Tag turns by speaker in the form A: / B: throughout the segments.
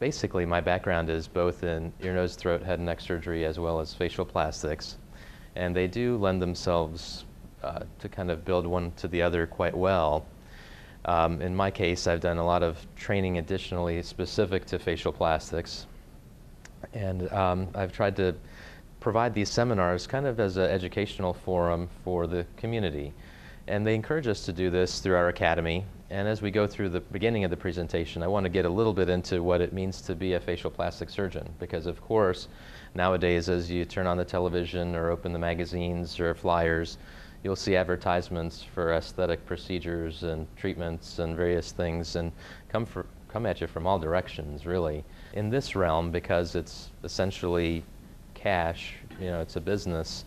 A: basically my background is both in ear, nose, throat, head and neck surgery as well as facial plastics. And they do lend themselves uh, to kind of build one to the other quite well. Um, in my case, I've done a lot of training additionally specific to facial plastics. And um, I've tried to provide these seminars kind of as an educational forum for the community. And they encourage us to do this through our academy. And as we go through the beginning of the presentation, I want to get a little bit into what it means to be a facial plastic surgeon. Because of course, nowadays as you turn on the television or open the magazines or flyers, you'll see advertisements for aesthetic procedures and treatments and various things and come, for, come at you from all directions, really. In this realm, because it's essentially cash, you know, it's a business,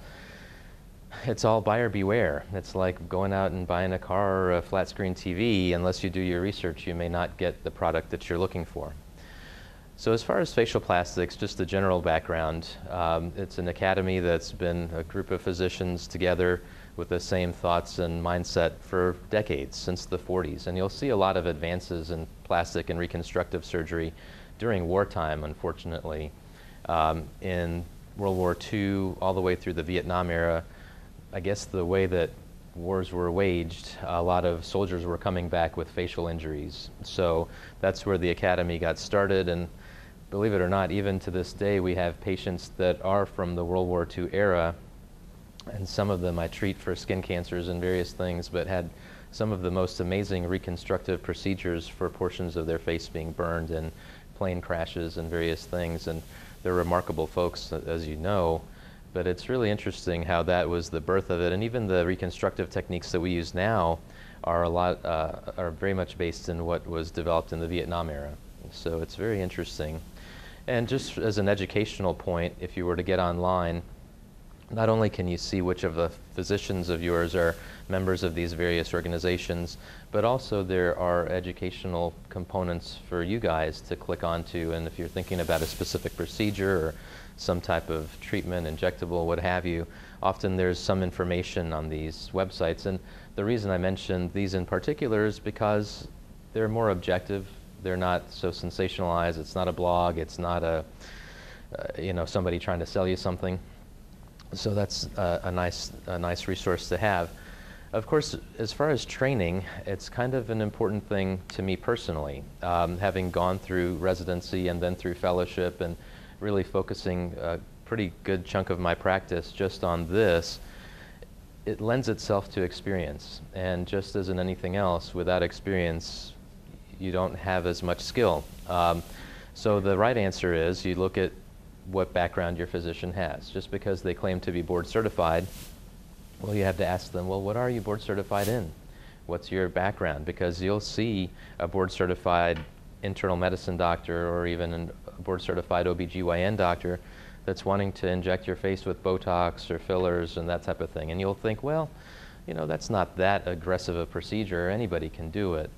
A: it's all buyer beware. It's like going out and buying a car or a flat screen TV. Unless you do your research, you may not get the product that you're looking for. So as far as facial plastics, just the general background, um, it's an academy that's been a group of physicians together with the same thoughts and mindset for decades, since the 40s. And you'll see a lot of advances in plastic and reconstructive surgery during wartime, unfortunately. Um, in World War II, all the way through the Vietnam era, I guess the way that wars were waged, a lot of soldiers were coming back with facial injuries. So that's where the academy got started. And believe it or not, even to this day, we have patients that are from the World War II era and some of them I treat for skin cancers and various things, but had some of the most amazing reconstructive procedures for portions of their face being burned in plane crashes and various things. And they're remarkable folks, as you know. But it's really interesting how that was the birth of it. And even the reconstructive techniques that we use now are a lot, uh, are very much based in what was developed in the Vietnam era. So it's very interesting. And just as an educational point, if you were to get online, not only can you see which of the physicians of yours are members of these various organizations, but also there are educational components for you guys to click onto. And if you're thinking about a specific procedure or some type of treatment, injectable, what have you, often there's some information on these websites. And the reason I mentioned these in particular is because they're more objective. They're not so sensationalized. It's not a blog. It's not a, uh, you know, somebody trying to sell you something. So that's uh, a, nice, a nice resource to have. Of course, as far as training, it's kind of an important thing to me personally. Um, having gone through residency and then through fellowship and really focusing a pretty good chunk of my practice just on this, it lends itself to experience. And just as in anything else, without experience, you don't have as much skill. Um, so the right answer is you look at what background your physician has. Just because they claim to be board certified, well, you have to ask them, well, what are you board certified in? What's your background? Because you'll see a board certified internal medicine doctor or even a board certified OBGYN doctor that's wanting to inject your face with Botox or fillers and that type of thing. And you'll think, well, you know, that's not that aggressive a procedure. Anybody can do it.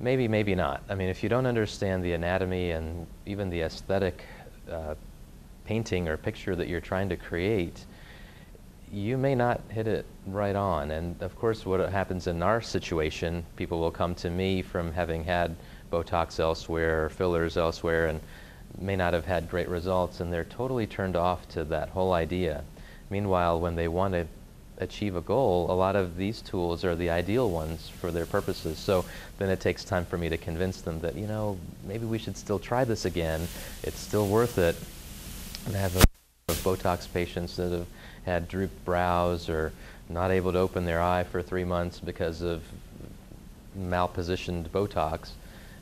A: Maybe, maybe not. I mean, if you don't understand the anatomy and even the aesthetic uh, painting or picture that you're trying to create, you may not hit it right on. And of course, what happens in our situation, people will come to me from having had Botox elsewhere, fillers elsewhere, and may not have had great results, and they're totally turned off to that whole idea. Meanwhile, when they want to achieve a goal, a lot of these tools are the ideal ones for their purposes. So then it takes time for me to convince them that, you know, maybe we should still try this again. It's still worth it. And I have a of Botox patients that have had drooped brows or not able to open their eye for three months because of malpositioned Botox.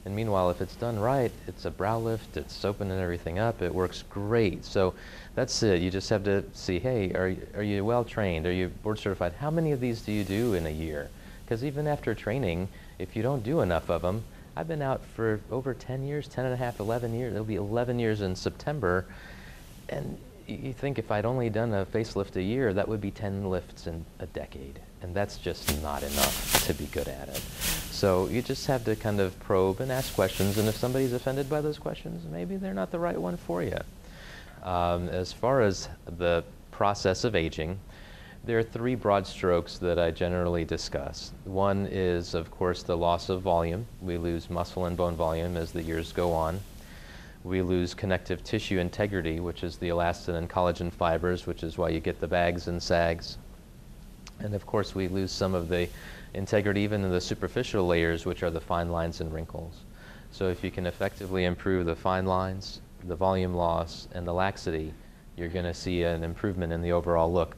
A: And meanwhile, if it's done right, it's a brow lift, it's opening everything up, it works great. So that's it. You just have to see, hey, are, are you well trained? Are you board certified? How many of these do you do in a year? Because even after training, if you don't do enough of them, I've been out for over 10 years, 10 and a half, 11 years. It'll be 11 years in September and you think if I'd only done a facelift a year, that would be 10 lifts in a decade. And that's just not enough to be good at it. So you just have to kind of probe and ask questions. And if somebody's offended by those questions, maybe they're not the right one for you. Um, as far as the process of aging, there are three broad strokes that I generally discuss. One is, of course, the loss of volume. We lose muscle and bone volume as the years go on. We lose connective tissue integrity, which is the elastin and collagen fibers, which is why you get the bags and sags. And of course, we lose some of the integrity even in the superficial layers, which are the fine lines and wrinkles. So if you can effectively improve the fine lines, the volume loss, and the laxity, you're going to see an improvement in the overall look.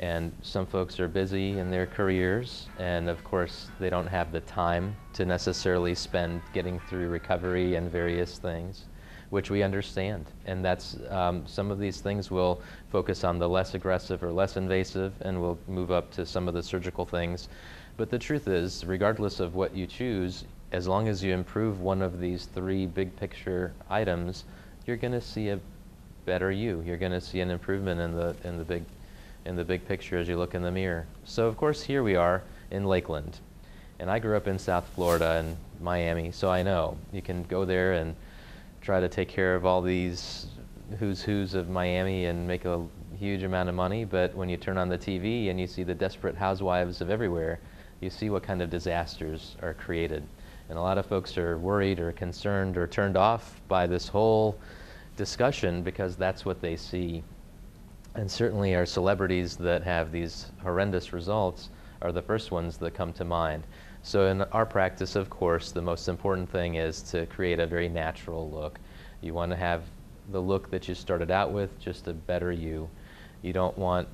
A: And some folks are busy in their careers, and of course, they don't have the time to necessarily spend getting through recovery and various things, which we understand. And that's um, some of these things will focus on the less aggressive or less invasive, and we'll move up to some of the surgical things. But the truth is, regardless of what you choose, as long as you improve one of these three big picture items, you're going to see a better you. You're going to see an improvement in the in the big in the big picture as you look in the mirror. So of course here we are in Lakeland. And I grew up in South Florida and Miami, so I know you can go there and try to take care of all these who's who's of Miami and make a huge amount of money, but when you turn on the TV and you see the desperate housewives of everywhere, you see what kind of disasters are created. And a lot of folks are worried or concerned or turned off by this whole discussion because that's what they see. And certainly our celebrities that have these horrendous results are the first ones that come to mind. So in our practice, of course, the most important thing is to create a very natural look. You want to have the look that you started out with, just a better you. You don't want,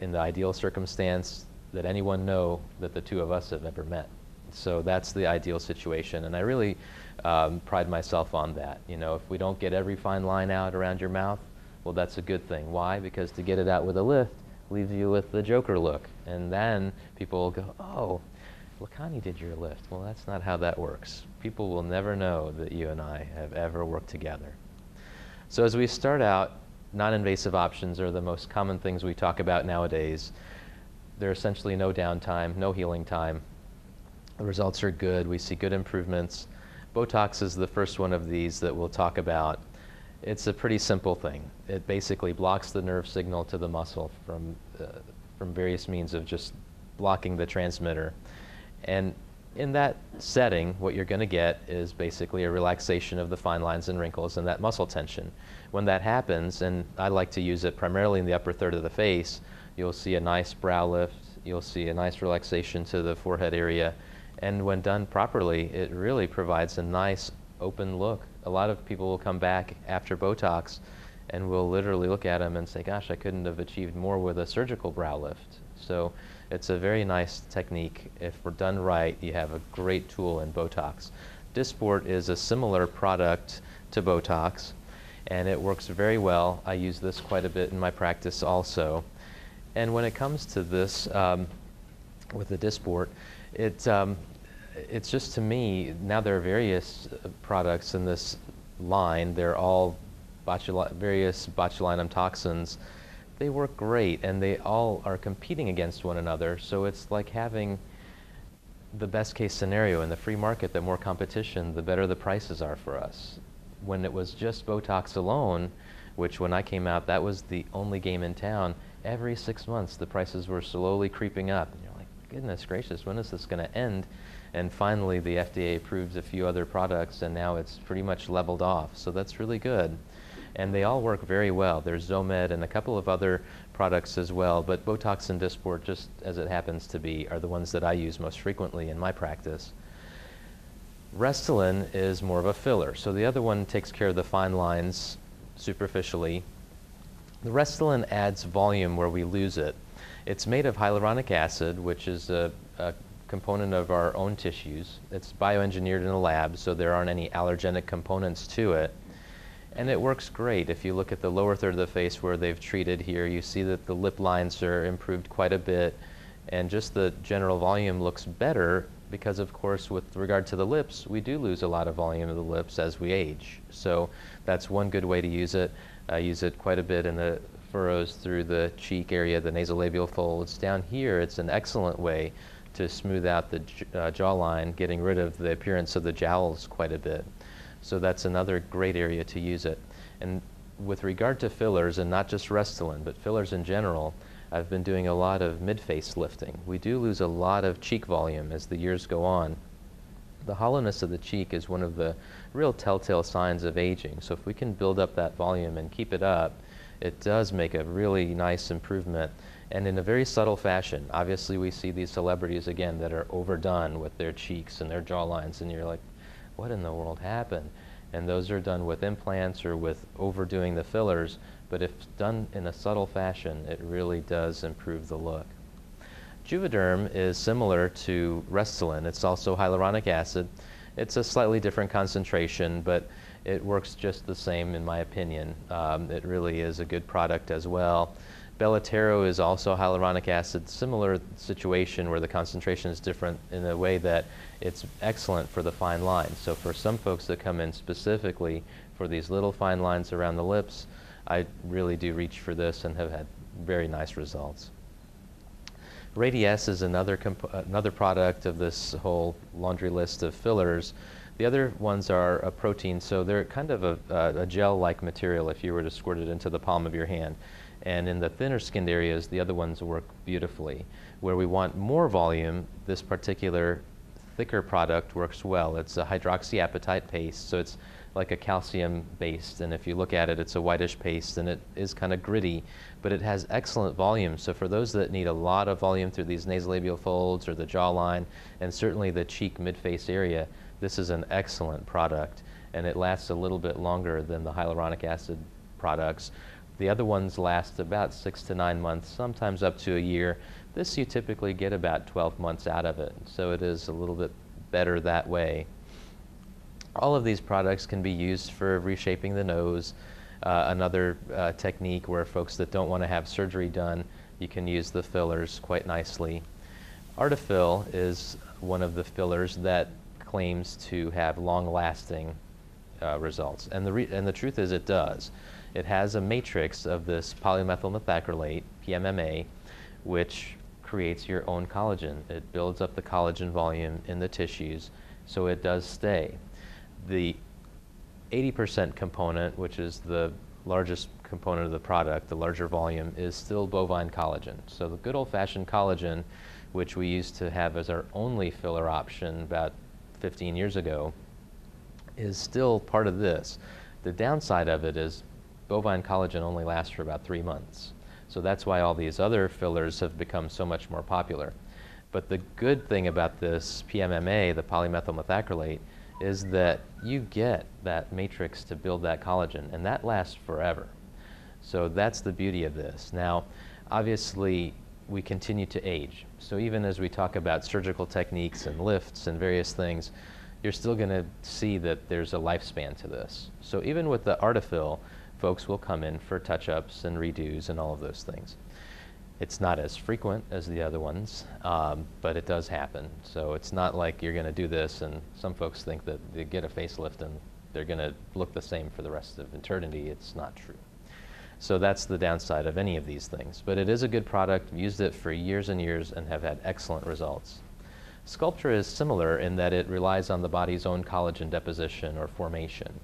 A: in the ideal circumstance, that anyone know that the two of us have ever met. So that's the ideal situation, and I really um, pride myself on that. You know, if we don't get every fine line out around your mouth, well, that's a good thing. Why? Because to get it out with a lift leaves you with the Joker look, and then people will go, "Oh, Lakhani did your lift." Well, that's not how that works. People will never know that you and I have ever worked together. So as we start out, non-invasive options are the most common things we talk about nowadays. There's essentially no downtime, no healing time, the results are good. We see good improvements. Botox is the first one of these that we'll talk about. It's a pretty simple thing. It basically blocks the nerve signal to the muscle from, uh, from various means of just blocking the transmitter. And in that setting, what you're going to get is basically a relaxation of the fine lines and wrinkles and that muscle tension. When that happens, and I like to use it primarily in the upper third of the face, you'll see a nice brow lift, you'll see a nice relaxation to the forehead area, and when done properly, it really provides a nice open look. A lot of people will come back after Botox and will literally look at them and say, gosh, I couldn't have achieved more with a surgical brow lift. So it's a very nice technique. If we're done right, you have a great tool in Botox. Dysport is a similar product to Botox, and it works very well. I use this quite a bit in my practice also. And when it comes to this, um, with the Dysport, it, um, it's just to me, now there are various uh, products in this line. They're all botuli various botulinum toxins. They work great and they all are competing against one another. So it's like having the best case scenario in the free market, the more competition, the better the prices are for us. When it was just Botox alone, which when I came out, that was the only game in town, every six months the prices were slowly creeping up. And you're like, goodness gracious, when is this going to end? And finally, the FDA approved a few other products, and now it's pretty much leveled off. So that's really good. And they all work very well. There's Xeomin and a couple of other products as well, but Botox and Dysport, just as it happens to be, are the ones that I use most frequently in my practice. Restylane is more of a filler. So the other one takes care of the fine lines superficially. The Restylane adds volume where we lose it. It's made of hyaluronic acid, which is a, a component of our own tissues. It's bioengineered in a lab, so there aren't any allergenic components to it. And it works great. If you look at the lower third of the face where they've treated here, you see that the lip lines are improved quite a bit, and just the general volume looks better because, of course, with regard to the lips, we do lose a lot of volume of the lips as we age. So that's one good way to use it. I use it quite a bit in the furrows through the cheek area, the nasolabial folds. Down here, it's an excellent way to smooth out the uh, jawline, getting rid of the appearance of the jowls quite a bit. So that's another great area to use it. And with regard to fillers, and not just Restylane, but fillers in general, I've been doing a lot of mid-face lifting. We do lose a lot of cheek volume as the years go on. The hollowness of the cheek is one of the real telltale signs of aging. So if we can build up that volume and keep it up, it does make a really nice improvement and in a very subtle fashion. Obviously, we see these celebrities again that are overdone with their cheeks and their jawlines, and you're like, what in the world happened? And those are done with implants or with overdoing the fillers, but if done in a subtle fashion, it really does improve the look. Juvederm is similar to Restylane. It's also hyaluronic acid. It's a slightly different concentration, but it works just the same in my opinion. Um, it really is a good product as well. Belotero is also hyaluronic acid, similar situation where the concentration is different in a way that it's excellent for the fine lines. So for some folks that come in specifically for these little fine lines around the lips, I really do reach for this and have had very nice results. Radiesse is another, another product of this whole laundry list of fillers. The other ones are a protein, so they're kind of a, a gel-like material if you were to squirt it into the palm of your hand. And in the thinner skinned areas, the other ones work beautifully. Where we want more volume, this particular thicker product works well. It's a hydroxyapatite paste, so it's like a calcium based. And if you look at it, it's a whitish paste and it is kind of gritty, but it has excellent volume. So for those that need a lot of volume through these nasolabial folds or the jawline, and certainly the cheek mid-face area, this is an excellent product. And it lasts a little bit longer than the hyaluronic acid products. The other ones last about six to nine months, sometimes up to a year. This you typically get about 12 months out of it, so it is a little bit better that way. All of these products can be used for reshaping the nose. Uh, another uh, technique where folks that don't want to have surgery done, you can use the fillers quite nicely. Artefill is one of the fillers that claims to have long-lasting uh, results, and the, and the truth is it does. It has a matrix of this polymethyl methacrylate, PMMA, which creates your own collagen. It builds up the collagen volume in the tissues, so it does stay. The 80% component, which is the largest component of the product, the larger volume, is still bovine collagen. So the good old-fashioned collagen, which we used to have as our only filler option about 15 years ago, is still part of this. The downside of it is bovine collagen only lasts for about three months. So that's why all these other fillers have become so much more popular. But the good thing about this PMMA, the polymethyl methacrylate, is that you get that matrix to build that collagen, and that lasts forever. So that's the beauty of this. Now, obviously, we continue to age. So even as we talk about surgical techniques and lifts and various things, you're still going to see that there's a lifespan to this. So even with the Artefill, folks will come in for touch-ups and redos and all of those things. It's not as frequent as the other ones, um, but it does happen. So it's not like you're going to do this and some folks think that they get a facelift and they're going to look the same for the rest of eternity. It's not true. So that's the downside of any of these things. But it is a good product. I've used it for years and years and have had excellent results. Sculptra is similar in that it relies on the body's own collagen deposition or formation.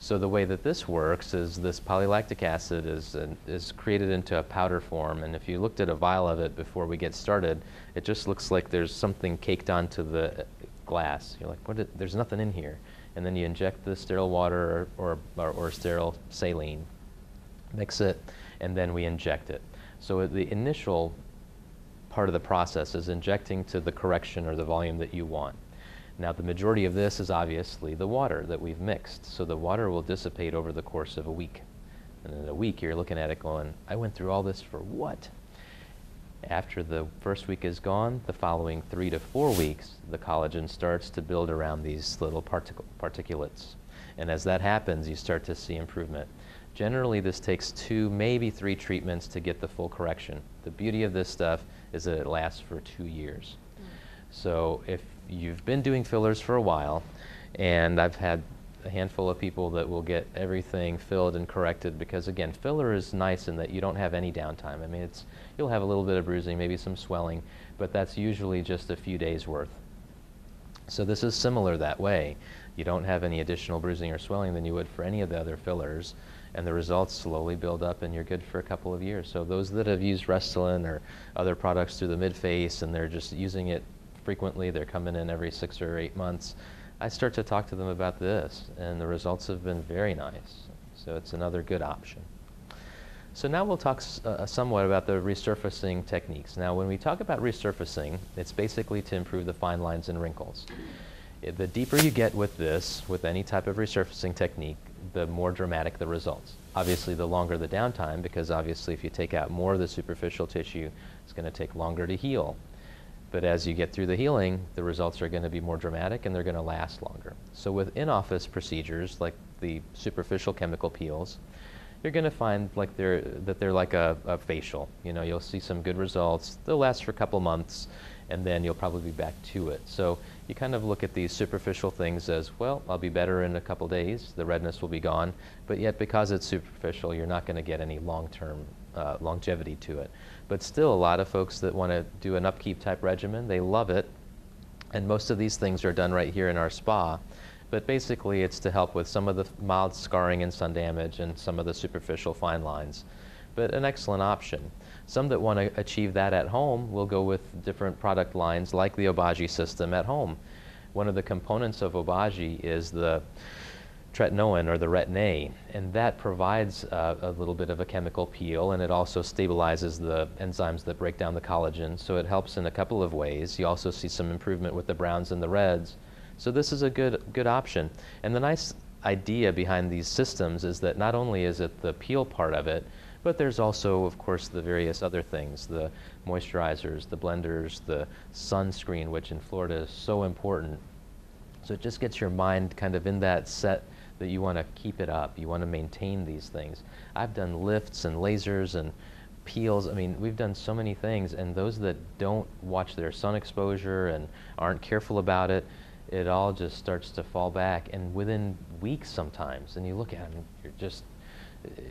A: So the way that this works is this polylactic acid is, uh, is created into a powder form, and if you looked at a vial of it before we get started, it just looks like there's something caked onto the glass. You're like, what? There's nothing in here. And then you inject the sterile water or, or, or sterile saline, mix it, and then we inject it. So the initial part of the process is injecting to the correction or the volume that you want. Now the majority of this is obviously the water that we've mixed. So the water will dissipate over the course of a week. And in a week you're looking at it going, I went through all this for what? After the first week is gone, the following three to four weeks, the collagen starts to build around these little particle particulates. And as that happens, you start to see improvement. Generally, this takes two, maybe three treatments to get the full correction. The beauty of this stuff is that it lasts for two years. Mm. So if you've been doing fillers for a while, and I've had a handful of people that will get everything filled and corrected because again, filler is nice in that you don't have any downtime. I mean, it's you'll have a little bit of bruising, maybe some swelling, but that's usually just a few days worth. So this is similar that way. You don't have any additional bruising or swelling than you would for any of the other fillers, and the results slowly build up and you're good for a couple of years. So those that have used Restylane or other products through the mid-face and they're just using it frequently, they're coming in every six or eight months, I start to talk to them about this, and the results have been very nice. So it's another good option. So now we'll talk uh, somewhat about the resurfacing techniques. Now when we talk about resurfacing, it's basically to improve the fine lines and wrinkles. The deeper you get with this, with any type of resurfacing technique, the more dramatic the results. Obviously, the longer the downtime, because obviously if you take out more of the superficial tissue, it's going to take longer to heal. But as you get through the healing, the results are going to be more dramatic and they're going to last longer. So with in-office procedures like the superficial chemical peels, you're going to find like they're, that they're like a, a, facial. You know, you'll see some good results. They'll last for a couple months, and then you'll probably be back to it. So you kind of look at these superficial things as, well, I'll be better in a couple days. The redness will be gone. But yet, because it's superficial, you're not going to get any long-term uh, longevity to it. But still, a lot of folks that want to do an upkeep type regimen, they love it. And most of these things are done right here in our spa. But basically, it's to help with some of the mild scarring and sun damage and some of the superficial fine lines. But an excellent option. Some that want to achieve that at home will go with different product lines like the Obagi system at home. One of the components of Obagi is the tretinoin or the retin-A, and that provides uh, a little bit of a chemical peel, and it also stabilizes the enzymes that break down the collagen, so it helps in a couple of ways. You also see some improvement with the browns and the reds, so this is a good, good option. And the nice idea behind these systems is that not only is it the peel part of it, but there's also, of course, the various other things, the moisturizers, the blenders, the sunscreen, which in Florida is so important. So it just gets your mind kind of in that set that you want to keep it up. You want to maintain these things. I've done lifts and lasers and peels. I mean, we've done so many things, and those that don't watch their sun exposure and aren't careful about it, it all just starts to fall back. And within weeks sometimes, and you look at them, you're just,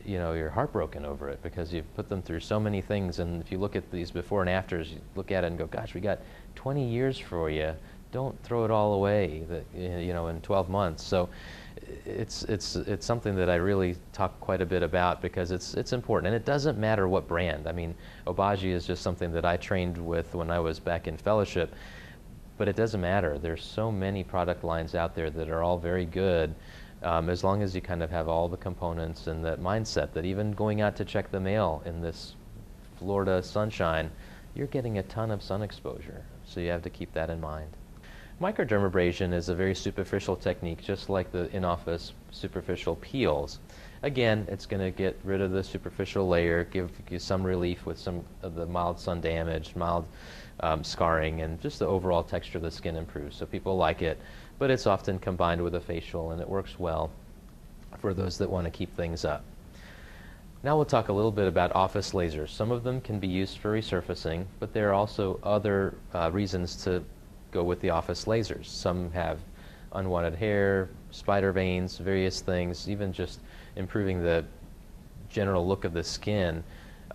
A: you know, you're heartbroken over it because you've put them through so many things. And if you look at these before and afters, you look at it and go, gosh, we got 20 years for you. Don't throw it all away, you know, in 12 months. So it's, it's, it's something that I really talk quite a bit about because it's, it's important. And it doesn't matter what brand. I mean, Obagi is just something that I trained with when I was back in fellowship. But it doesn't matter. There's so many product lines out there that are all very good um, as long as you kind of have all the components and that mindset that even going out to check the mail in this Florida sunshine, you're getting a ton of sun exposure. So you have to keep that in mind. Microdermabrasion is a very superficial technique, just like the in-office superficial peels. Again, it's going to get rid of the superficial layer, give you some relief with some of the mild sun damage, mild um, scarring, and just the overall texture of the skin improves. So people like it, but it's often combined with a facial, and it works well for those that want to keep things up. Now we'll talk a little bit about office lasers. Some of them can be used for resurfacing, but there are also other uh, reasons to go with the office lasers. Some have unwanted hair, spider veins, various things, even just improving the general look of the skin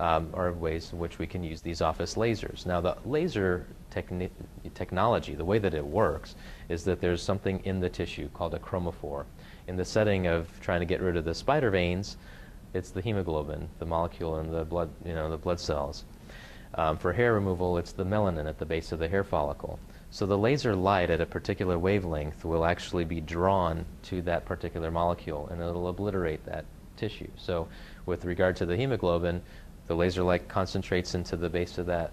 A: um, are ways in which we can use these office lasers. Now, the laser techni technology, the way that it works, is that there's something in the tissue called a chromophore. In the setting of trying to get rid of the spider veins, it's the hemoglobin, the molecule in the blood, you know, the blood cells. Um, for hair removal, it's the melanin at the base of the hair follicle. So the laser light at a particular wavelength will actually be drawn to that particular molecule, and it'll obliterate that tissue. So with regard to the hemoglobin, the laser light concentrates into the base of that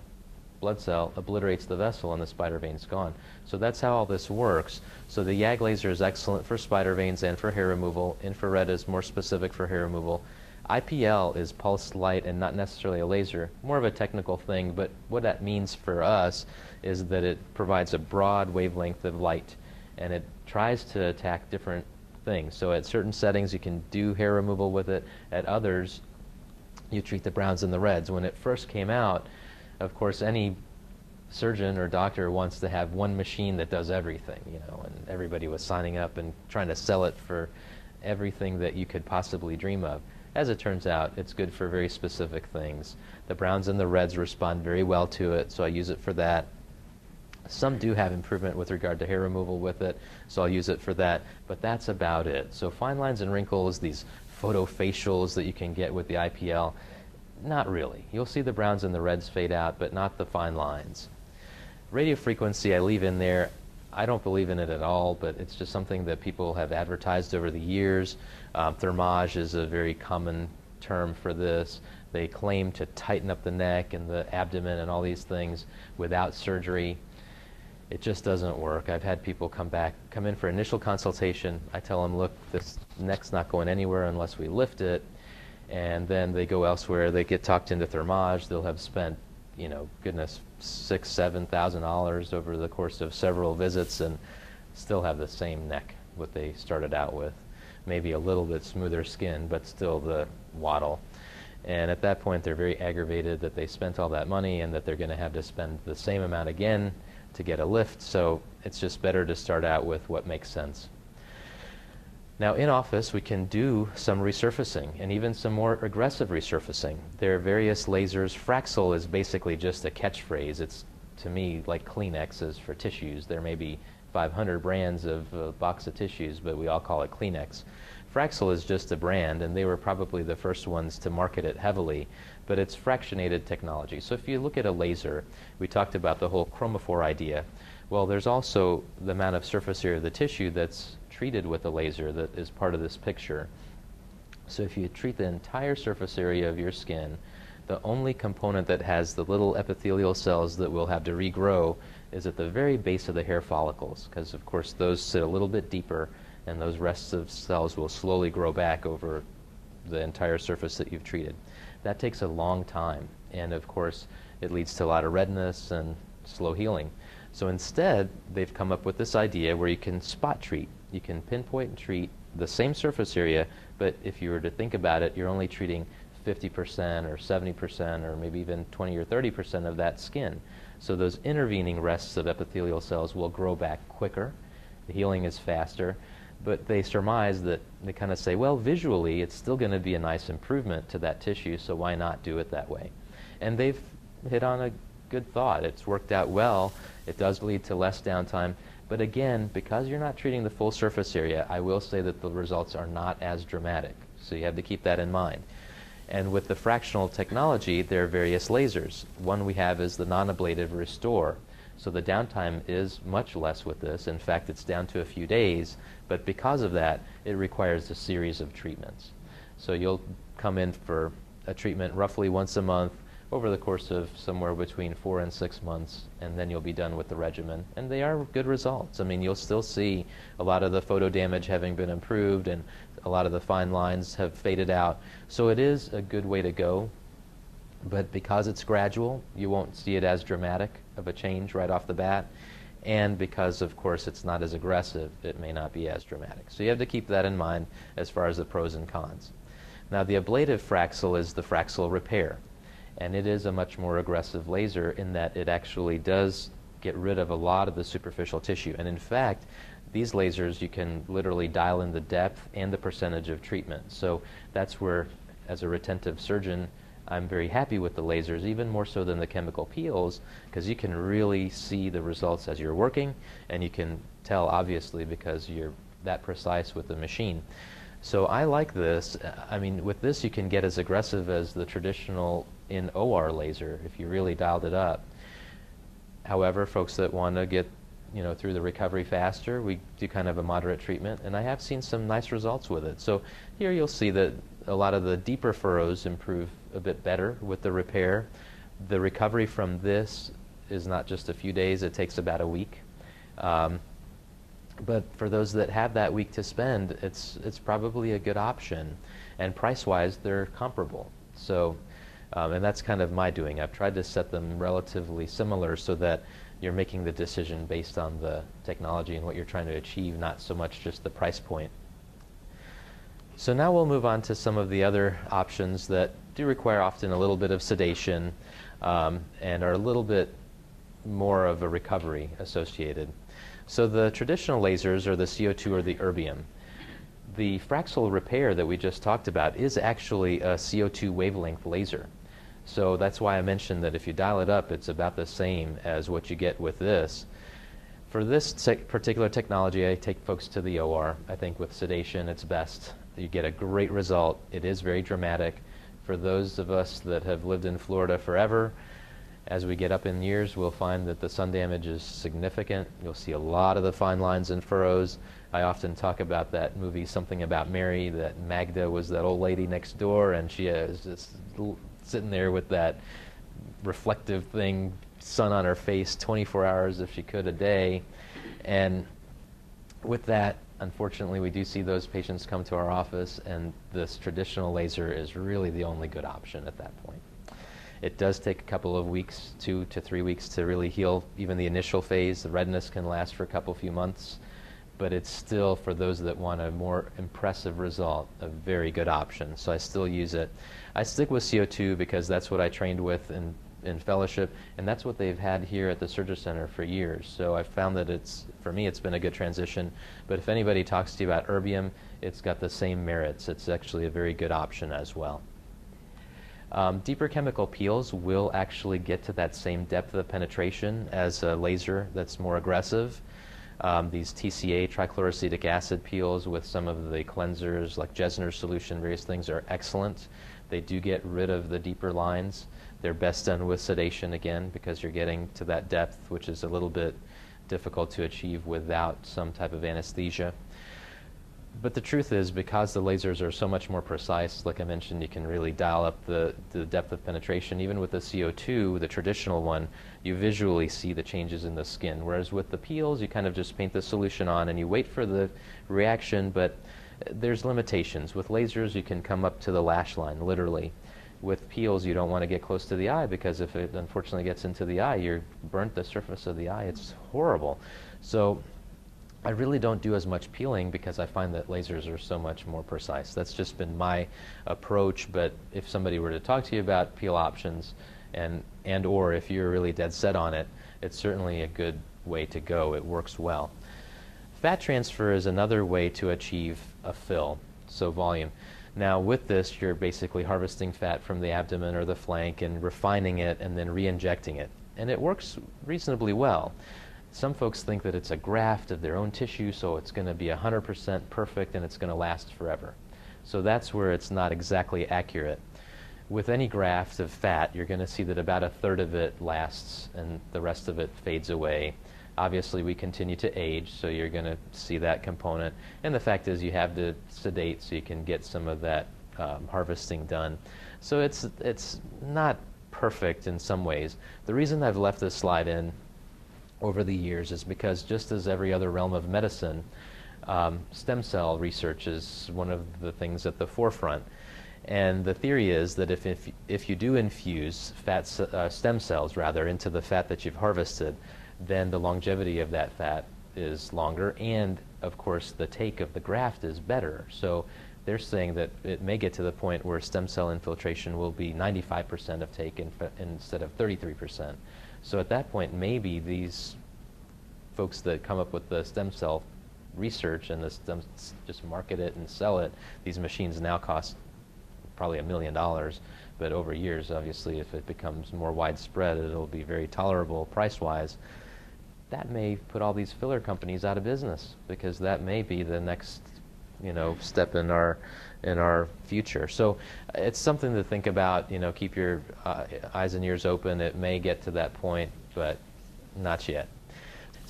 A: blood cell, obliterates the vessel, and the spider vein is gone. So that's how all this works. So the YAG laser is excellent for spider veins and for hair removal. Infrared is more specific for hair removal. IPL is pulsed light and not necessarily a laser, more of a technical thing, but what that means for us is that it provides a broad wavelength of light and it tries to attack different things. So at certain settings you can do hair removal with it, at others you treat the browns and the reds. When it first came out, of course, any surgeon or doctor wants to have one machine that does everything, you know, and everybody was signing up and trying to sell it for everything that you could possibly dream of. As it turns out, it's good for very specific things. The browns and the reds respond very well to it, so I use it for that. Some do have improvement with regard to hair removal with it, so I'll use it for that, but that's about it. So fine lines and wrinkles, these photofacials that you can get with the IPL. Not really. You'll see the browns and the reds fade out, but not the fine lines. radio frequency I leave in there. I don't believe in it at all, but it's just something that people have advertised over the years. Um, thermage is a very common term for this. They claim to tighten up the neck and the abdomen and all these things without surgery. It just doesn't work. I've had people come back, come in for initial consultation. I tell them, look, this neck's not going anywhere unless we lift it. And then they go elsewhere. They get talked into thermage. They'll have spent, you know, goodness, six, seven thousand dollars over the course of several visits, and still have the same neck what they started out with. Maybe a little bit smoother skin, but still the waddle. And at that point, they're very aggravated that they spent all that money and that they're going to have to spend the same amount again to get a lift. So it's just better to start out with what makes sense. Now, in office, we can do some resurfacing and even some more aggressive resurfacing. There are various lasers. Fraxel is basically just a catchphrase. It's, to me, like Kleenex is for tissues. There may be 500 brands of uh, box of tissues, but we all call it Kleenex. Fraxel is just a brand, and they were probably the first ones to market it heavily, but it's fractionated technology. So if you look at a laser, we talked about the whole chromophore idea. Well, there's also the amount of surface area of the tissue that's treated with a laser that is part of this picture. So if you treat the entire surface area of your skin, the only component that has the little epithelial cells that will have to regrow is at the very base of the hair follicles, because of course those sit a little bit deeper and those rests of cells will slowly grow back over the entire surface that you've treated. That takes a long time, and of course, it leads to a lot of redness and slow healing. So instead, they've come up with this idea where you can spot treat. You can pinpoint and treat the same surface area, but if you were to think about it, you're only treating 50% or 70% or maybe even 20 or 30% of that skin. So those intervening rests of epithelial cells will grow back quicker. The healing is faster but they surmise that they kind of say, well, visually, it's still going to be a nice improvement to that tissue, so why not do it that way? And they've hit on a good thought. It's worked out well. It does lead to less downtime. But again, because you're not treating the full surface area, I will say that the results are not as dramatic. So you have to keep that in mind. And with the fractional technology, there are various lasers. One we have is the non-ablative Restore. So the downtime is much less with this. In fact, it's down to a few days, but because of that, it requires a series of treatments. So you'll come in for a treatment roughly once a month over the course of somewhere between four and six months, and then you'll be done with the regimen. And they are good results. I mean, you'll still see a lot of the photo damage having been improved, and a lot of the fine lines have faded out. So it is a good way to go but because it's gradual, you won't see it as dramatic of a change right off the bat. And because, of course, it's not as aggressive, it may not be as dramatic. So you have to keep that in mind as far as the pros and cons. Now, the ablative Fraxel is the Fraxel repair. And it is a much more aggressive laser in that it actually does get rid of a lot of the superficial tissue. And in fact, these lasers, you can literally dial in the depth and the percentage of treatment. So that's where, as a retentive surgeon, I'm very happy with the lasers, even more so than the chemical peels, because you can really see the results as you're working, and you can tell, obviously, because you're that precise with the machine. So I like this. I mean, with this, you can get as aggressive as the traditional in OR laser if you really dialed it up. However, folks that want to get you know, through the recovery faster, we do kind of a moderate treatment, and I have seen some nice results with it. So here you'll see that a lot of the deeper furrows improve a bit better with the repair. The recovery from this is not just a few days, it takes about a week. Um, but for those that have that week to spend, it's, it's probably a good option. And price-wise, they're comparable. So, um, and that's kind of my doing. I've tried to set them relatively similar so that you're making the decision based on the technology and what you're trying to achieve, not so much just the price point. So now we'll move on to some of the other options that do require often a little bit of sedation um, and are a little bit more of a recovery associated. So the traditional lasers are the CO2 or the erbium. The Fraxel repair that we just talked about is actually a CO2 wavelength laser. So that's why I mentioned that if you dial it up, it's about the same as what you get with this. For this te particular technology, I take folks to the OR. I think with sedation, it's best you get a great result. It is very dramatic. For those of us that have lived in Florida forever, As we get up in years, we'll find that the sun damage is significant. You'll see a lot of the fine lines and furrows. I often talk about that movie, Something About Mary, that Magda was that old lady next door, and she is just sitting there with that reflective thing, sun on her face 24 hours if she could a day. And with that, unfortunately, we do see those patients come to our office, and this traditional laser is really the only good option at that point. It does take a couple of weeks, two to three weeks, to really heal even the initial phase. The redness can last for a couple few months, but it's still, for those that want a more impressive result, a very good option. So I still use it. I stick with CO2 because that's what I trained with in, in fellowship, and that's what they've had here at the Surgery Center for years. So I found that it's, for me, it's been a good transition. But if anybody talks to you about erbium, it's got the same merits. It's actually a very good option as well. Um, deeper chemical peels will actually get to that same depth of penetration as a laser that's more aggressive. Um, these TCA, trichloroacetic acid peels with some of the cleansers like Jessner solution, various things are excellent. They do get rid of the deeper lines. They're best done with sedation again because you're getting to that depth, which is a little bit difficult to achieve without some type of anesthesia but the truth is, because the lasers are so much more precise, like I mentioned, you can really dial up the, the depth of penetration. Even with the CO2, the traditional one, you visually see the changes in the skin. Whereas with the peels, you kind of just paint the solution on and you wait for the reaction, but there's limitations. With lasers, you can come up to the lash line, literally. With peels, you don't want to get close to the eye because if it unfortunately gets into the eye, you're burnt the surface of the eye. It's horrible. So I really don't do as much peeling because I find that lasers are so much more precise. That's just been my approach, but if somebody were to talk to you about peel options and, and or if you're really dead set on it, it's certainly a good way to go. It works well. Fat transfer is another way to achieve a fill, so volume. Now with this, you're basically harvesting fat from the abdomen or the flank and refining it and then re-injecting it. And it works reasonably well. Some folks think that it's a graft of their own tissue, so it's going to be 100% perfect and it's going to last forever. So that's where it's not exactly accurate. With any graft of fat, you're going to see that about a third of it lasts and the rest of it fades away. Obviously, we continue to age, so you're going to see that component. And the fact is, you have to sedate so you can get some of that um, harvesting done. So it's, it's not perfect in some ways. The reason I've left this slide in over the years is because just as every other realm of medicine, um, stem cell research is one of the things at the forefront. And the theory is that if, if, if you do infuse fat uh, stem cells rather into the fat that you've harvested, then the longevity of that fat is longer, and of course the take of the graft is better. So they're saying that it may get to the point where stem cell infiltration will be 95% of take in, instead of 33%. So at that point, maybe these folks that come up with the stem cell research and the stem, just market it and sell it, these machines now cost probably a million dollars. But over years, obviously, if it becomes more widespread, it'll be very tolerable price-wise. That may put all these filler companies out of business because that may be the next, you know, step in our in our future. So it's something to think about. You know, keep your uh, eyes and ears open. It may get to that point, but not yet.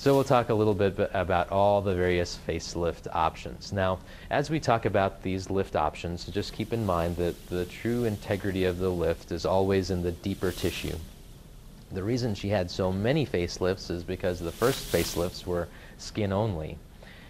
A: So we'll talk a little bit about all the various facelift options. Now, as we talk about these lift options, just keep in mind that the true integrity of the lift is always in the deeper tissue. The reason she had so many facelifts is because the first facelifts were skin only.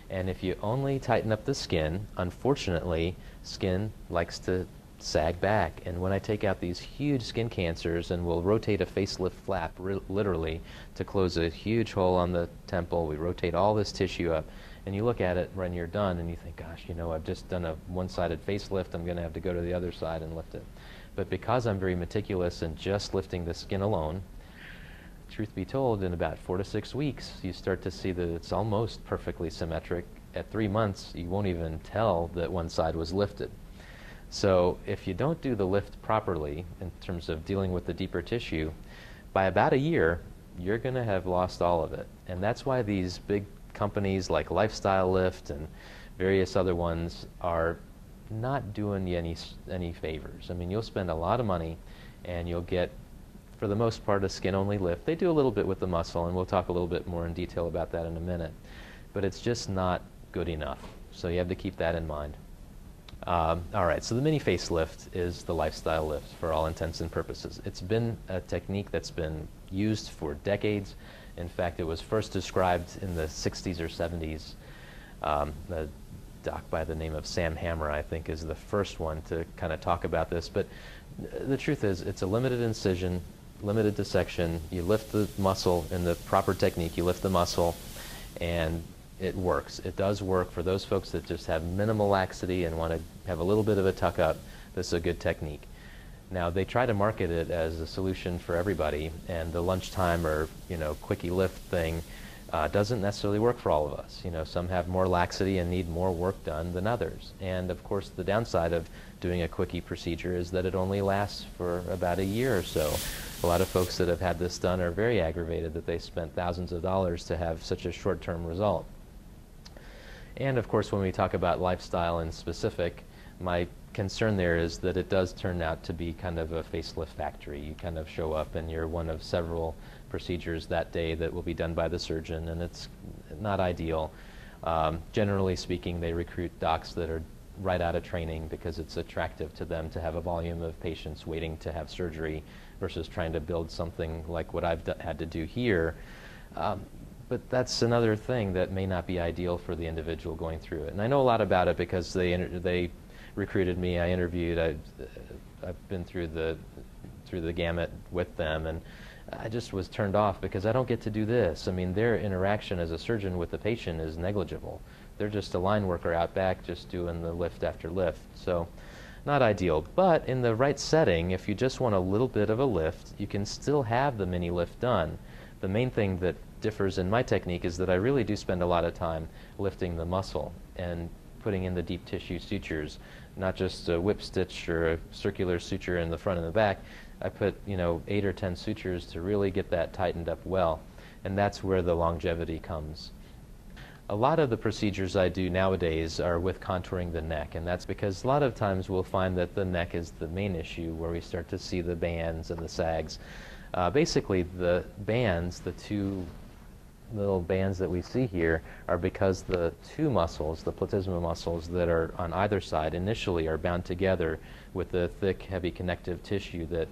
A: And if you only tighten up the skin, unfortunately, skin likes to sag back. And when I take out these huge skin cancers and we'll rotate a facelift flap literally to close a huge hole on the temple, we rotate all this tissue up. And you look at it when you're done and you think, gosh, you know, I've just done a one-sided facelift. I'm going to have to go to the other side and lift it. But because I'm very meticulous in just lifting the skin alone, truth be told, in about four to six weeks, you start to see that it's almost perfectly symmetric. At three months, you won't even tell that one side was lifted. So if you don't do the lift properly in terms of dealing with the deeper tissue, by about a year, you're going to have lost all of it. And that's why these big companies like Lifestyle Lift and various other ones are not doing you any, any favors. I mean, you'll spend a lot of money and you'll get for the most part, a skin-only lift. They do a little bit with the muscle, and we'll talk a little bit more in detail about that in a minute. But it's just not good enough. So you have to keep that in mind. Um, all right, so the mini facelift is the lifestyle lift for all intents and purposes. It's been a technique that's been used for decades. In fact, it was first described in the 60s or 70s. Um, the doc by the name of Sam Hamra, I think, is the first one to kind of talk about this. But the truth is, it's a limited incision, limited dissection. You lift the muscle in the proper technique, you lift the muscle, and it works. It does work for those folks that just have minimal laxity and want to have a little bit of a tuck up. This is a good technique. Now they try to market it as a solution for everybody, and the lunchtime or you know quickie lift thing uh, doesn't necessarily work for all of us. You know, some have more laxity and need more work done than others. And of course, the downside of doing a quickie procedure is that it only lasts for about a year or so. A lot of folks that have had this done are very aggravated that they spent thousands of dollars to have such a short-term result. And of course, when we talk about lifestyle in specific, my concern there is that it does turn out to be kind of a facelift factory. You kind of show up and you're one of several procedures that day that will be done by the surgeon, and it's not ideal. Um, generally speaking, they recruit docs that are right out of training because it's attractive to them to have a volume of patients waiting to have surgery versus trying to build something like what I've had to do here. Um, but that's another thing that may not be ideal for the individual going through it. And I know a lot about it because they they recruited me. I interviewed. I, uh, I've been through the through the gamut with them, and I just was turned off because I don't get to do this. I mean, their interaction as a surgeon with the patient is negligible. They're just a line worker out back, just doing the lift after lift. So, not ideal. But in the right setting, if you just want a little bit of a lift, you can still have the mini lift done. The main thing that differs in my technique is that I really do spend a lot of time lifting the muscle and putting in the deep tissue sutures, not just a whip stitch or a circular suture in the front and the back. I put, you know, eight or ten sutures to really get that tightened up well. And that's where the longevity comes. A lot of the procedures I do nowadays are with contouring the neck, and that's because a lot of times we'll find that the neck is the main issue where we start to see the bands and the sags. Uh, basically, the bands, the two little bands that we see here are because the two muscles, the platysma muscles that are on either side initially are bound together with the thick, heavy connective tissue that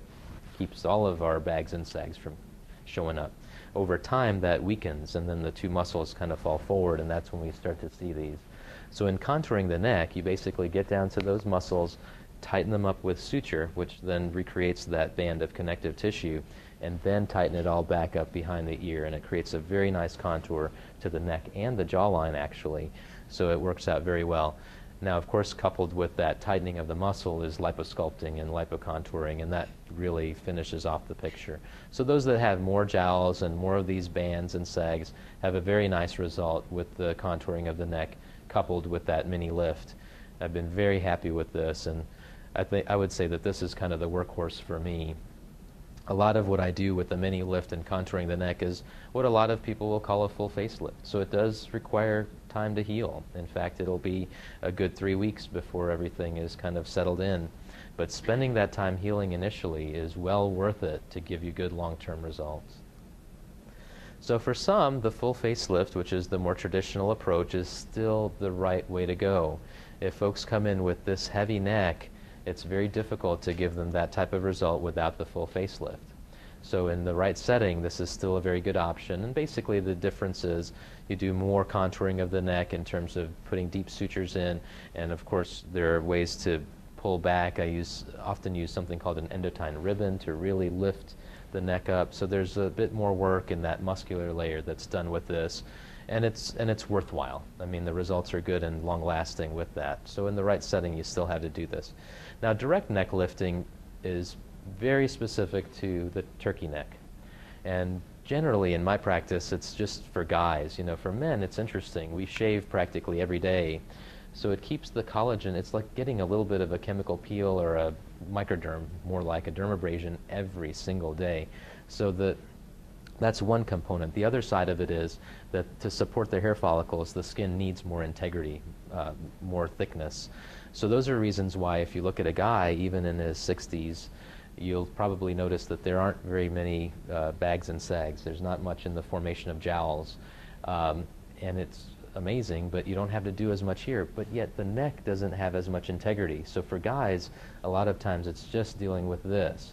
A: keeps all of our bags and sags from showing up. Over time, that weakens, and then the two muscles kind of fall forward, and that's when we start to see these. So in contouring the neck, you basically get down to those muscles, tighten them up with suture, which then recreates that band of connective tissue, and then tighten it all back up behind the ear. And it creates a very nice contour to the neck and the jawline, actually. So it works out very well. Now, of course, coupled with that tightening of the muscle is liposculpting and lipocontouring, and that really finishes off the picture. So those that have more jowls and more of these bands and sags have a very nice result with the contouring of the neck coupled with that mini lift. I've been very happy with this, and I, think I would say that this is kind of the workhorse for me a lot of what I do with the mini lift and contouring the neck is what a lot of people will call a full facelift. So it does require time to heal. In fact, it'll be a good three weeks before everything is kind of settled in. But spending that time healing initially is well worth it to give you good long-term results. So for some, the full facelift, which is the more traditional approach, is still the right way to go. If folks come in with this heavy neck, it's very difficult to give them that type of result without the full facelift. So in the right setting, this is still a very good option. And basically the difference is you do more contouring of the neck in terms of putting deep sutures in. And of course, there are ways to pull back. I use often use something called an endotine ribbon to really lift the neck up. So there's a bit more work in that muscular layer that's done with this and it's and it's worthwhile. I mean, the results are good and long-lasting with that. So in the right setting, you still have to do this. Now, direct neck lifting is very specific to the turkey neck, and generally in my practice, it's just for guys. You know, for men, it's interesting. We shave practically every day, so it keeps the collagen. It's like getting a little bit of a chemical peel or a microderm, more like a dermabrasion, every single day. So the that's one component. The other side of it is that to support the hair follicles, the skin needs more integrity, uh, more thickness. So those are reasons why if you look at a guy, even in his 60s, you'll probably notice that there aren't very many uh, bags and sags. There's not much in the formation of jowls. Um, and it's amazing, but you don't have to do as much here. But yet the neck doesn't have as much integrity. So for guys, a lot of times it's just dealing with this.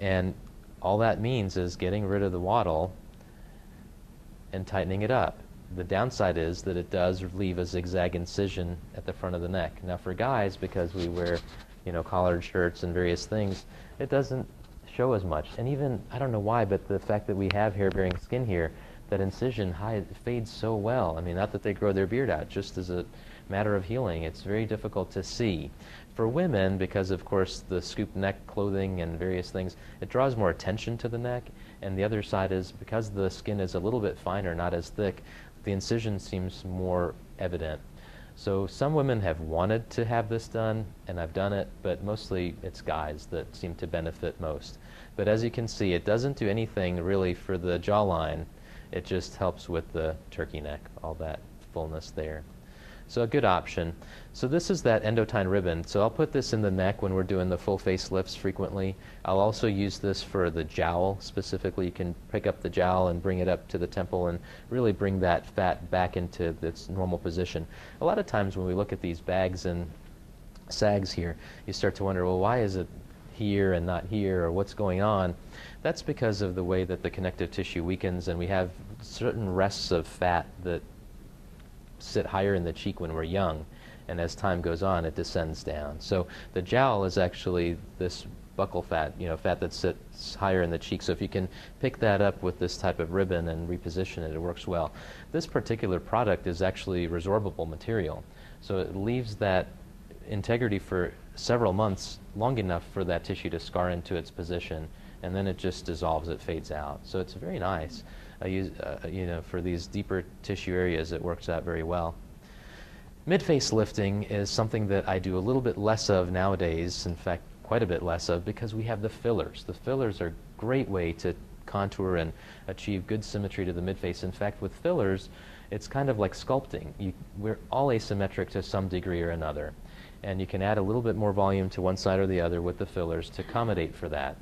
A: And all that means is getting rid of the waddle and tightening it up. The downside is that it does leave a zigzag incision at the front of the neck. Now for guys, because we wear, you know, collared shirts and various things, it doesn't show as much. And even, I don't know why, but the fact that we have hair-bearing skin here, that incision hide, fades so well. I mean, not that they grow their beard out, just as a matter of healing. It's very difficult to see. For women, because of course the scoop neck clothing and various things, it draws more attention to the neck. And the other side is because the skin is a little bit finer, not as thick, the incision seems more evident. So some women have wanted to have this done, and I've done it, but mostly it's guys that seem to benefit most. But as you can see, it doesn't do anything really for the jawline it just helps with the turkey neck, all that fullness there. So a good option. So this is that Endotine ribbon. So I'll put this in the neck when we're doing the full face lifts frequently. I'll also use this for the jowl specifically. You can pick up the jowl and bring it up to the temple and really bring that fat back into its normal position. A lot of times when we look at these bags and sags here, you start to wonder, well, why is it here and not here or what's going on? That's because of the way that the connective tissue weakens and we have certain rests of fat that sit higher in the cheek when we're young. And as time goes on, it descends down. So the jowl is actually this buccal fat, you know, fat that sits higher in the cheek. So if you can pick that up with this type of ribbon and reposition it, it works well. This particular product is actually resorbable material. So it leaves that integrity for several months, long enough for that tissue to scar into its position and then it just dissolves, it fades out. So it's very nice. I use, uh, you know, for these deeper tissue areas, it works out very well. Mid-face lifting is something that I do a little bit less of nowadays, in fact, quite a bit less of, because we have the fillers. The fillers are a great way to contour and achieve good symmetry to the midface. In fact, with fillers, it's kind of like sculpting. You, we're all asymmetric to some degree or another. And you can add a little bit more volume to one side or the other with the fillers to accommodate for that.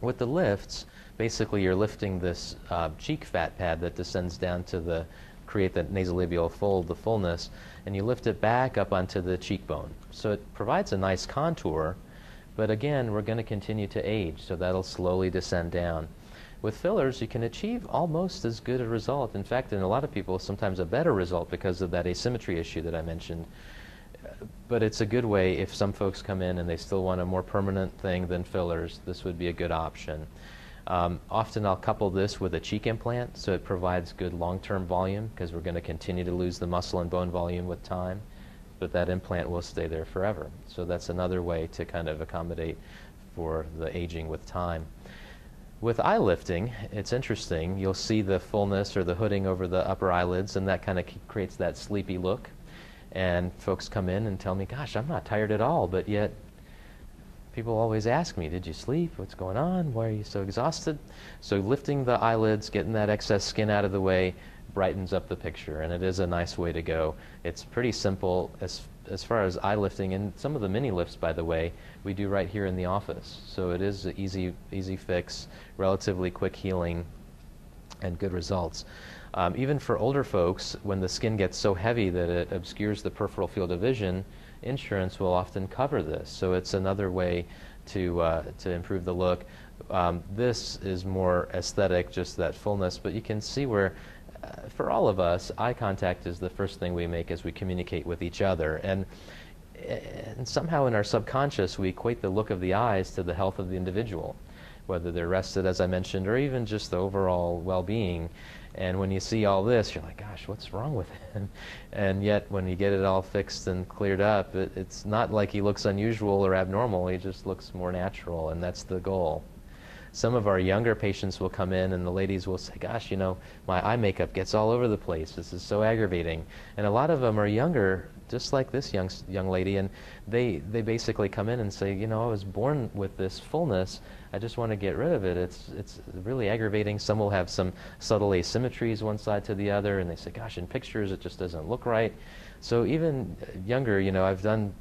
A: With the lifts, basically you're lifting this uh, cheek fat pad that descends down to the create the nasolabial fold, the fullness, and you lift it back up onto the cheekbone. So it provides a nice contour, but again, we're going to continue to age, so that'll slowly descend down. With fillers, you can achieve almost as good a result. In fact, in a lot of people, sometimes a better result because of that asymmetry issue that I mentioned but it's a good way if some folks come in and they still want a more permanent thing than fillers, this would be a good option. Um, often I'll couple this with a cheek implant so it provides good long-term volume because we're going to continue to lose the muscle and bone volume with time, but that implant will stay there forever. So that's another way to kind of accommodate for the aging with time. With eye lifting, it's interesting. You'll see the fullness or the hooding over the upper eyelids, and that kind of creates that sleepy look. And folks come in and tell me, gosh, I'm not tired at all, but yet people always ask me, did you sleep? What's going on? Why are you so exhausted? So lifting the eyelids, getting that excess skin out of the way, brightens up the picture, and it is a nice way to go. It's pretty simple as, as far as eye lifting, and some of the mini lifts, by the way, we do right here in the office. So it is an easy, easy fix, relatively quick healing, and good results. Um, even for older folks, when the skin gets so heavy that it obscures the peripheral field of vision, insurance will often cover this. So it's another way to, uh, to improve the look. Um, this is more aesthetic, just that fullness, but you can see where, uh, for all of us, eye contact is the first thing we make as we communicate with each other. And, and somehow in our subconscious, we equate the look of the eyes to the health of the individual, whether they're rested, as I mentioned, or even just the overall well being. And when you see all this, you're like, gosh, what's wrong with him? And yet, when you get it all fixed and cleared up, it, it's not like he looks unusual or abnormal. He just looks more natural, and that's the goal. Some of our younger patients will come in, and the ladies will say, gosh, you know, my eye makeup gets all over the place. This is so aggravating. And a lot of them are younger, just like this young, young lady, and they, they basically come in and say, you know, I was born with this fullness, I just want to get rid of it. It's, it's really aggravating. Some will have some subtle asymmetries one side to the other, and they say, gosh, in pictures it just doesn't look right. So even younger, you know, I've done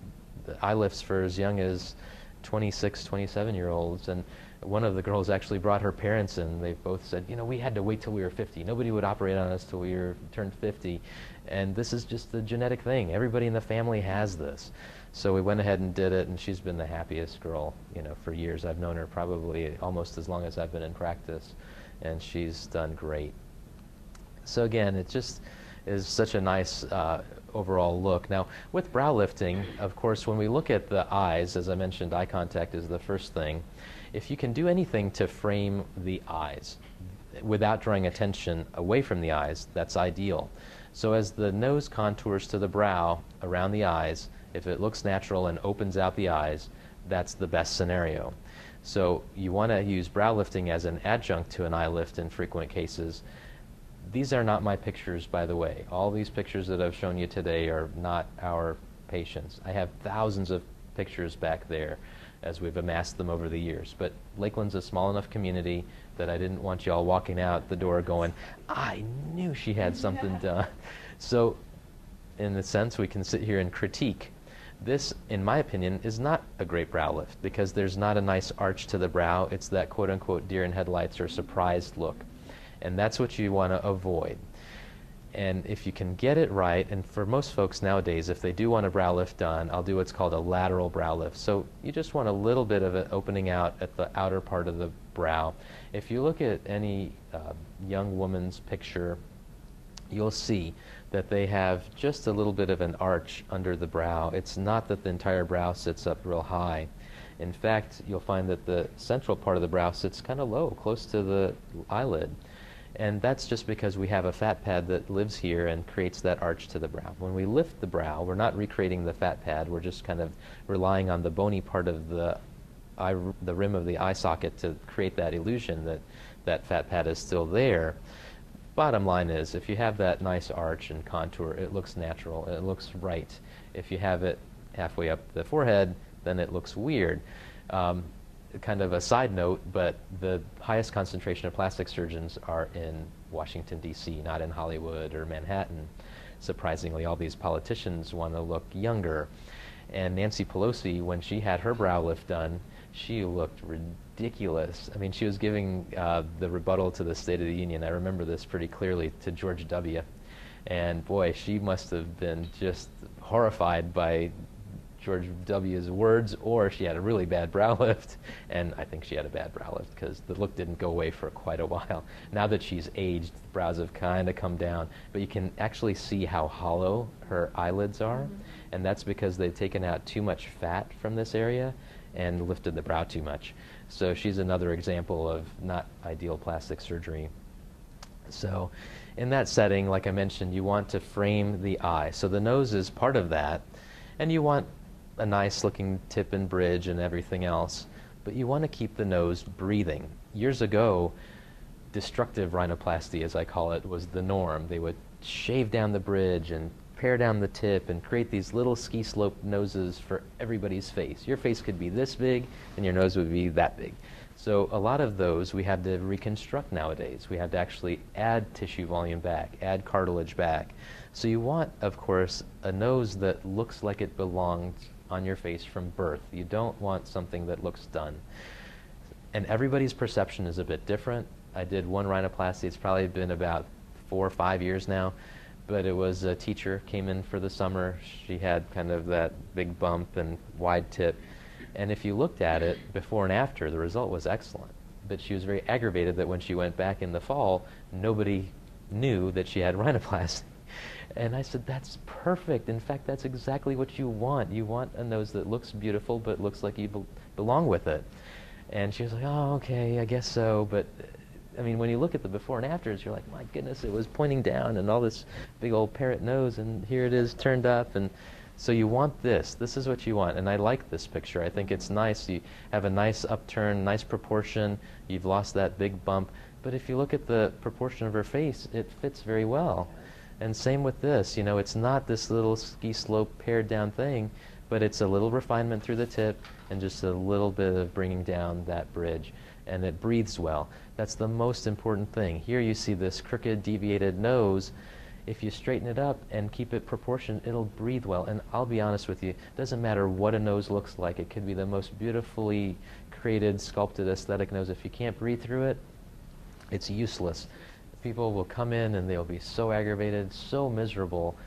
A: eye lifts for as young as 26, 27 year olds. And one of the girls actually brought her parents in. They both said, you know, we had to wait till we were 50. Nobody would operate on us till we were turned 50. And this is just the genetic thing. Everybody in the family has this. So we went ahead and did it, and she's been the happiest girl, you know, for years. I've known her probably almost as long as I've been in practice, and she's done great. So again, it just is such a nice uh, overall look. Now, with brow lifting, of course, when we look at the eyes, as I mentioned, eye contact is the first thing. If you can do anything to frame the eyes without drawing attention away from the eyes, that's ideal. So as the nose contours to the brow around the eyes, if it looks natural and opens out the eyes, that's the best scenario. So you want to use brow lifting as an adjunct to an eye lift in frequent cases. These are not my pictures, by the way. All these pictures that I've shown you today are not our patients. I have thousands of pictures back there as we've amassed them over the years. But Lakeland's a small enough community that I didn't want y'all walking out the door going, I knew she had something done. So, in a sense, we can sit here and critique this, in my opinion, is not a great brow lift because there's not a nice arch to the brow. It's that quote unquote deer in headlights or surprised look. And that's what you want to avoid. And if you can get it right, and for most folks nowadays, if they do want a brow lift done, I'll do what's called a lateral brow lift. So you just want a little bit of it opening out at the outer part of the brow. If you look at any uh, young woman's picture, you'll see that they have just a little bit of an arch under the brow. It's not that the entire brow sits up real high. In fact, you'll find that the central part of the brow sits kind of low, close to the eyelid. And that's just because we have a fat pad that lives here and creates that arch to the brow. When we lift the brow, we're not recreating the fat pad, we're just kind of relying on the bony part of the eye, the rim of the eye socket to create that illusion that that fat pad is still there. Bottom line is, if you have that nice arch and contour, it looks natural, it looks right. If you have it halfway up the forehead, then it looks weird. Um, kind of a side note, but the highest concentration of plastic surgeons are in Washington, D.C., not in Hollywood or Manhattan. Surprisingly, all these politicians want to look younger. And Nancy Pelosi, when she had her brow lift done, she looked ridiculous. I mean, she was giving uh, the rebuttal to the State of the Union. I remember this pretty clearly to George W. And boy, she must have been just horrified by George W.'s words, or she had a really bad brow lift. And I think she had a bad brow lift because the look didn't go away for quite a while. Now that she's aged, the brows have kind of come down. But you can actually see how hollow her eyelids are. Mm-hmm. And that's because they've taken out too much fat from this area and lifted the brow too much. So she's another example of not ideal plastic surgery. So in that setting, like I mentioned, you want to frame the eye. So the nose is part of that, and you want a nice looking tip and bridge and everything else, but you want to keep the nose breathing. Years ago, destructive rhinoplasty, as I call it, was the norm. They would shave down the bridge and pare down the tip and create these little ski slope noses for everybody's face. Your face could be this big and your nose would be that big. So a lot of those we have to reconstruct nowadays. We have to actually add tissue volume back, add cartilage back. So you want, of course, a nose that looks like it belongs on your face from birth. You don't want something that looks done. And everybody's perception is a bit different. I did one rhinoplasty. It's probably been about four or five years now but it was a teacher came in for the summer. She had kind of that big bump and wide tip. And if you looked at it before and after, the result was excellent. But she was very aggravated that when she went back in the fall, nobody knew that she had rhinoplasty. And I said, that's perfect. In fact, that's exactly what you want. You want a nose that looks beautiful but looks like you be- belong with it. And she was like, oh, okay, I guess so. But I mean, when you look at the before and afters, you're like, my goodness, it was pointing down and all this big old parrot nose, and here it is turned up. And so you want this. This is what you want. And I like this picture. I think it's nice. You have a nice upturn, nice proportion. You've lost that big bump. But if you look at the proportion of her face, it fits very well. And same with this. You know, it's not this little ski slope pared down thing, but it's a little refinement through the tip and just a little bit of bringing down that bridge. And it breathes well. That's the most important thing. Here you see this crooked, deviated nose. if you straighten it up and keep it proportioned, it'll breathe well. And I'll be honest with you, it doesn't matter what a nose looks like. It could be the most beautifully created, sculpted, aesthetic nose. If you can't breathe through it, it's useless. People will come in and they'll be so aggravated, so miserable.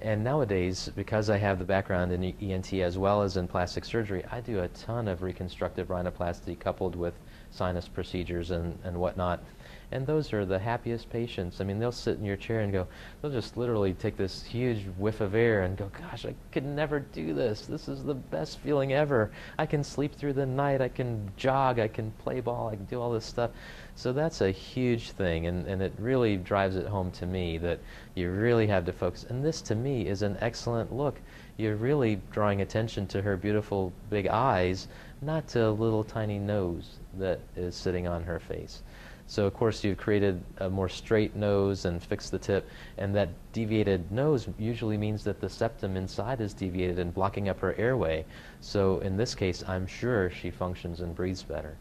A: And nowadays, because I have the background in ENT as well as in plastic surgery, I do a ton of reconstructive rhinoplasty coupled with sinus procedures and, and whatnot. And those are the happiest patients. I mean, they'll sit in your chair and go, they'll just literally take this huge whiff of air and go, gosh, I could never do this. This is the best feeling ever. I can sleep through the night. I can jog. I can play ball. I can do all this stuff. So that's a huge thing. And, and it really drives it home to me that you really have to focus. And this, to me, is an excellent look. You're really drawing attention to her beautiful big eyes, not to a little tiny nose that is sitting on her face. So of course you've created a more straight nose and fixed the tip, and that deviated nose usually means that the septum inside is deviated and blocking up her airway. So in this case, I'm sure she functions and breathes better.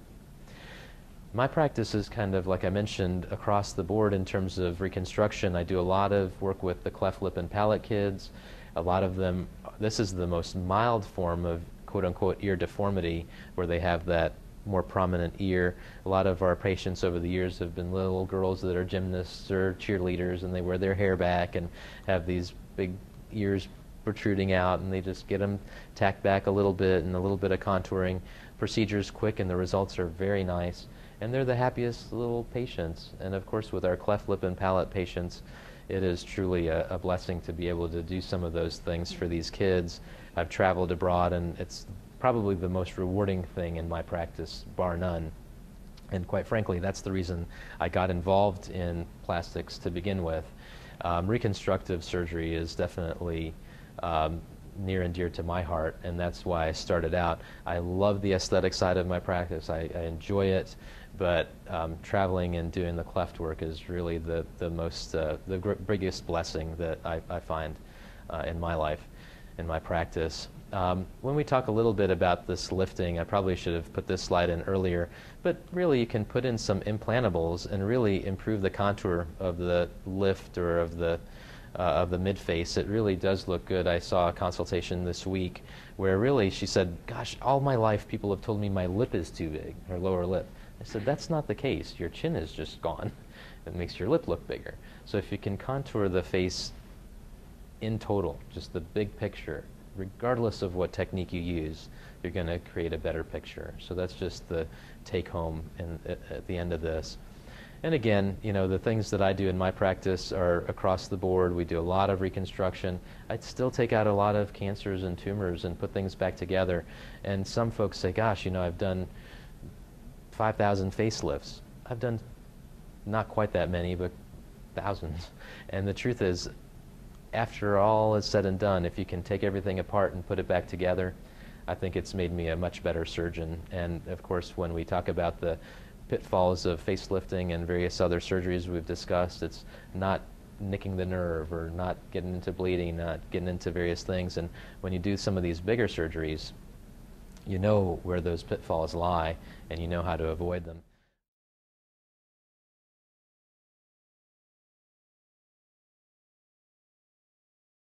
A: My practice is kind of, like I mentioned, across the board in terms of reconstruction. I do a lot of work with the cleft lip and palate kids. A lot of them, this is the most mild form of quote-unquote ear deformity, where they have that more prominent ear. A lot of our patients over the years have been little girls that are gymnasts or cheerleaders and they wear their hair back and have these big ears protruding out and they just get them tacked back a little bit and a little bit of contouring. Procedures quick and the results are very nice. And they're the happiest little patients. And of course with our cleft lip and palate patients, it is truly a, a blessing to be able to do some of those things for these kids. I've traveled abroad and it's probably the most rewarding thing in my practice, bar none. And quite frankly, that's the reason I got involved in plastics to begin with. Um, reconstructive surgery is definitely um, near and dear to my heart, and that's why I started out. I love the aesthetic side of my practice. I, I enjoy it, but um, traveling and doing the cleft work is really the, the most, uh, the biggest blessing that I, I find uh, in my life, in my practice. Um, when we talk a little bit about this lifting, I probably should have put this slide in earlier, but really you can put in some implantables and really improve the contour of the lift or of the uh, of the midface. It really does look good. I saw a consultation this week where really she said, "Gosh, all my life people have told me my lip is too big, her lower lip." I said, "That's not the case. Your chin is just gone. It makes your lip look bigger. So if you can contour the face in total, just the big picture, regardless of what technique you use, you're going to create a better picture. So that's just the take home in, at, at the end of this. And again, you know, the things that I do in my practice are across the board. We do a lot of reconstruction. I still take out a lot of cancers and tumors and put things back together. And some folks say, gosh, you know, I've done 5,000 facelifts. I've done not quite that many, but thousands. And the truth is, after all is said and done, if you can take everything apart and put it back together, I think it's made me a much better surgeon. And of course, when we talk about the pitfalls of facelifting and various other surgeries we've discussed, it's not nicking the nerve or not getting into bleeding, not getting into various things. And when you do some of these bigger surgeries, you know where those pitfalls lie and you know how to avoid them.